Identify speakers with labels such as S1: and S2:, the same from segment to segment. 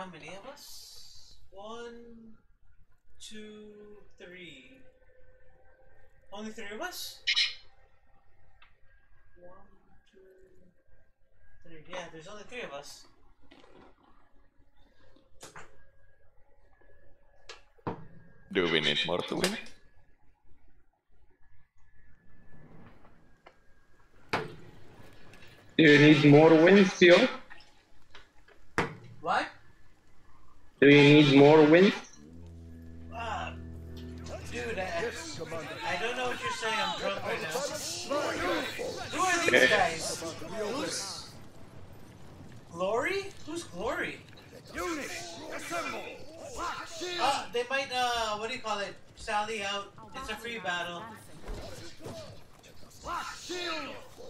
S1: how many of us? One, two, three. Only three of us? One, two, three. Yeah, there's only three of us.
S2: Do we need more to win?
S3: Do you need more wins, Theo?
S1: What?
S3: Do you need more wins?
S1: Uh, dude, I, I don't know what you're saying. I'm drunk right now. Who are these guys? Who's Glory? Who's Glory? Uh, they might, uh, what do you call it? Sally out. It's a free battle.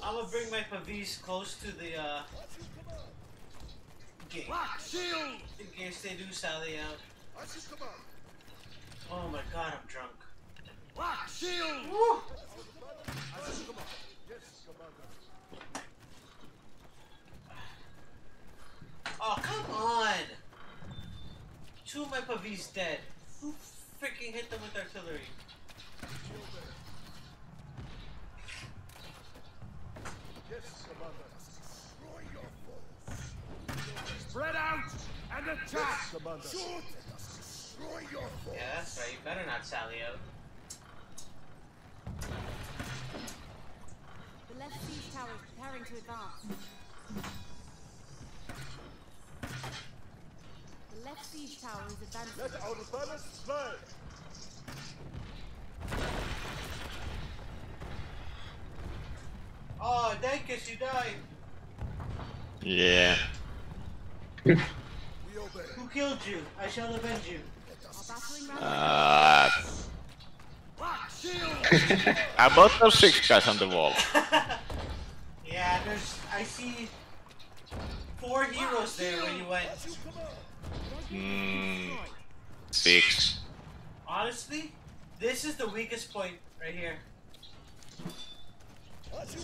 S1: I'm gonna bring my Pavise close to the, uh, gate. In case they do sally out. Oh my god, I'm drunk. Woo! Oh, come on! Two of my Pavise dead. Who freaking hit them with artillery?
S4: And attack!
S1: Yeah, that's right. You better not sally out.
S5: The left siege tower is preparing to advance. The left siege tower is advancing.
S4: Let our banners fly!
S1: Oh, Dankus, you died!
S2: Yeah.
S4: We
S1: killed you? I shall avenge you.
S5: Our battering ram
S2: Uh, about those six guys on the wall.
S1: Yeah, there's. I see four heroes there when you went.
S2: Mm, six.
S1: Honestly, this is the weakest point right here.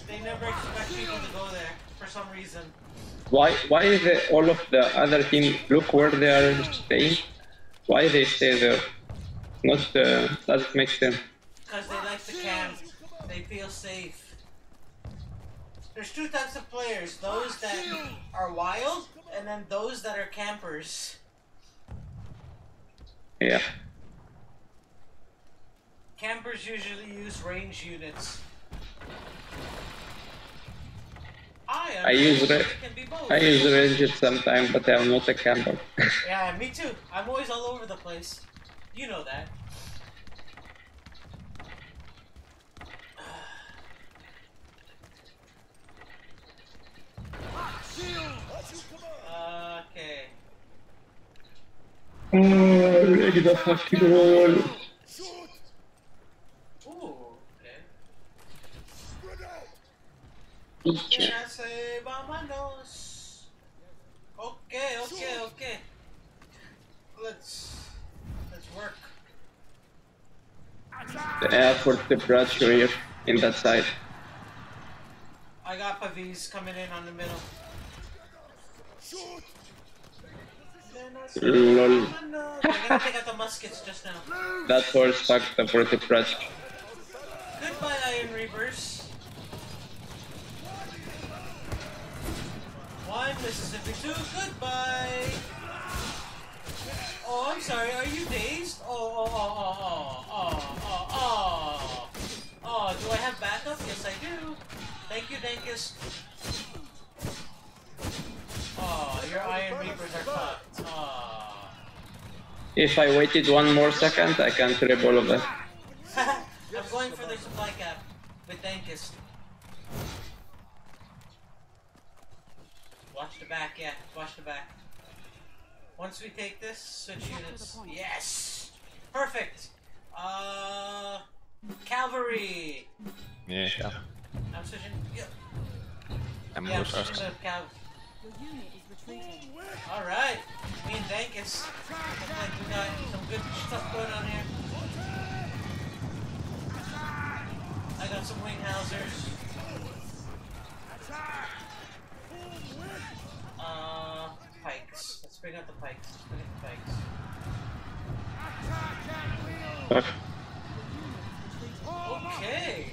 S1: They never expect people to go there for some reason.
S3: Why why is it all of the other team look where they are staying? Why they stay there? Not uh, doesn't make sense.
S1: Because they like to camp. They feel safe. There's two types of players those that are wild, and then those that are campers.
S3: Yeah.
S1: Campers usually use range units. I,
S3: I use
S1: understand
S3: re-
S1: it can be both.
S3: I use range sometimes, but I'm not a camper.
S1: Yeah, me too. I'm always all over the place. You know that. Okay.
S3: oh, ready the fucking roll.
S1: Ooh, okay.
S3: Bitch.
S1: Okay, okay, okay. Let's let's work.
S3: The airport the brush here in that side.
S1: I got Pavise coming in on the middle.
S3: Mm, lol.
S1: Vámonos. They're gonna take out the muskets just now.
S3: That horse fucked up for the brush.
S1: Goodbye, Iron Reapers. One, Mississippi two, goodbye. Oh, I'm sorry, are you dazed? Oh, oh, oh, oh, oh, oh, oh, oh. Oh, do I have backup? Yes, I do. Thank you, Dankus. Oh, your Iron Reapers are fucked. Oh.
S3: If I waited one more second, I can trip all of them.
S1: I'm going for the supply cap with Dankus. Watch the back, yeah. Watch the back. Once we take this, switch units. Yes! Perfect! Uh. Cavalry!
S2: Yeah, yeah.
S1: I'm switching. Yeah,
S2: I'm
S1: yeah I'm
S2: yeah,
S1: switching
S2: first.
S1: to Cav.
S5: Your unit is retreating.
S1: Alright! Me and Dankus. Look like we got some good stuff going on here. I got some wing housers. Uh, pikes. Let's bring out the pikes. Bring out the pikes.
S3: Fuck.
S1: Okay.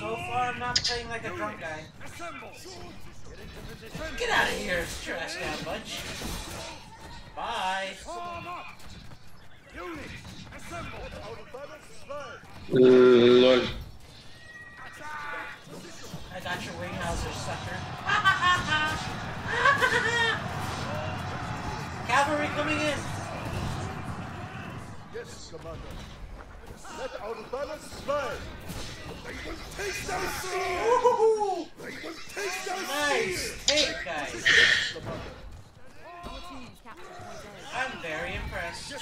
S1: So far, I'm not playing like a drunk guy. Get out of here, trash down bunch. Bye.
S3: Lol.
S1: I Winghauser, sucker. Cavalry coming in.
S4: Yes, Commander. Let our banners fly. They will taste our steel.
S1: Woohoo!
S4: They will taste our
S1: Nice take, guys.
S4: Commander.
S5: Your team has captured Point A.
S1: I'm very impressed.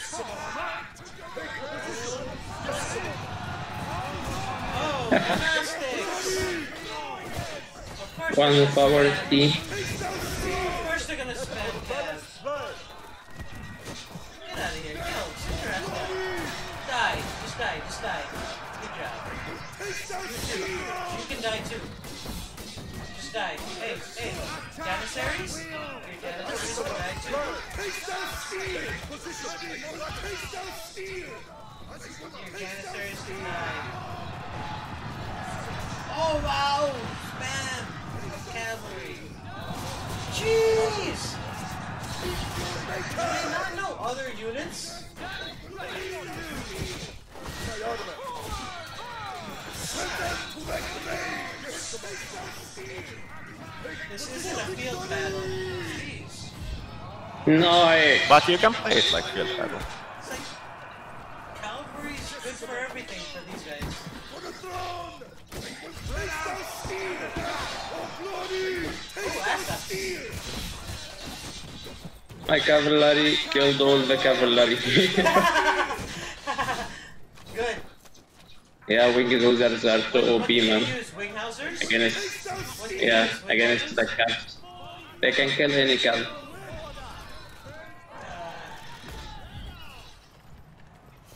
S1: Oh! Of course
S3: One of our team.
S1: Of course other units? This isn't a field battle. Jeez.
S3: No,
S2: But you can play it like field battle.
S1: It's like Calvary's good for everything for these guys.
S4: For the throne. They will our steel. Oh, glory.
S1: Oh, that's a
S3: My cavalry killed all the cavalry.
S1: good.
S3: yeah, wing users are so
S1: What
S3: OP, man.
S1: use? Winghausers?
S3: Against,
S1: What do you
S3: yeah,
S1: use?
S3: against the cats. They can kill any cat.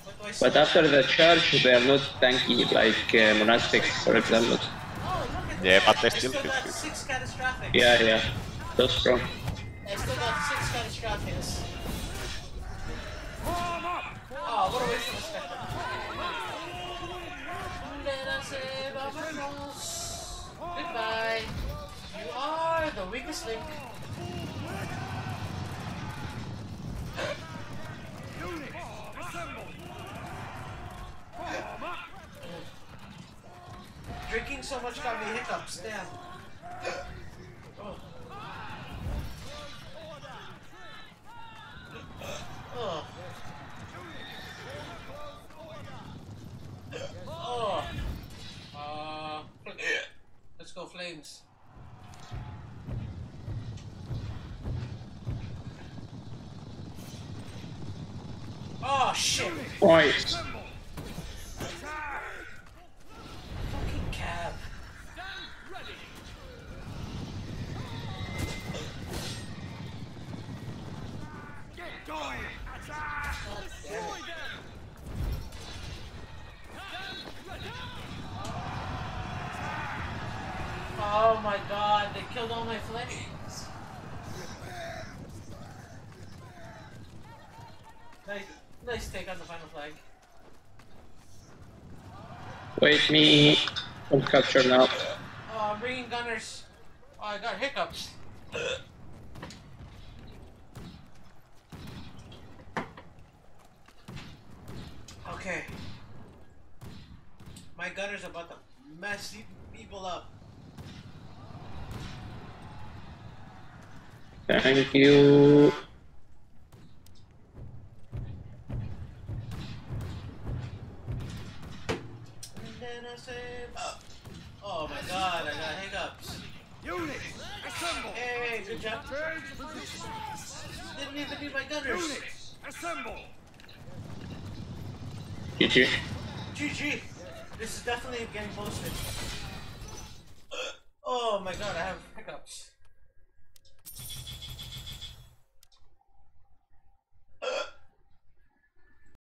S1: What do I
S3: But after the charge, they are not tanky like uh, monastics, for example.
S1: Oh, look at
S2: Yeah, but they still
S1: still
S2: feel
S1: got six catastrophic.
S3: Yeah, yeah. So strong.
S1: I still got six catastrophics. Oh, what a waste of a spectre. Let us save our France. Goodbye. You are the weakest link. Drinking so much got me hiccups. Damn. Oh. Oh. Oh. Uh, let's go flames. Oh shit!
S3: Right.
S1: Fucking cab. Damn it. Oh my god, they killed all my flames. Nice, nice take on the final flag.
S3: Wait me. I'm capture now.
S1: Oh, I'm bringing gunners. Oh, I got hiccups. Okay. My gunner's about to mess these people up.
S3: Thank you.
S4: Units, assemble.
S3: GG.
S1: GG. This is definitely getting posted. Oh my god, I have hiccups.